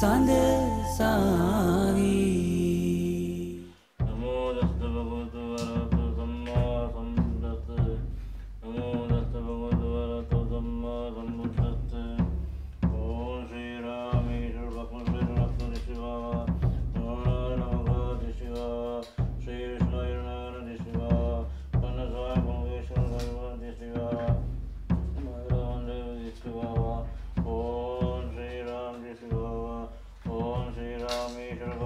සඳසාවී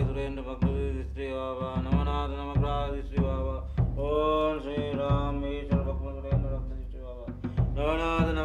ಸುರೇಂದ್ರ ಭಕ್ತ ಶ್ರೀ ಬಾಬಾ ನಮನಾಥ ನಮ ಪ್ರಾಧಿ ಶ್ರೀ ಬಾಬಾ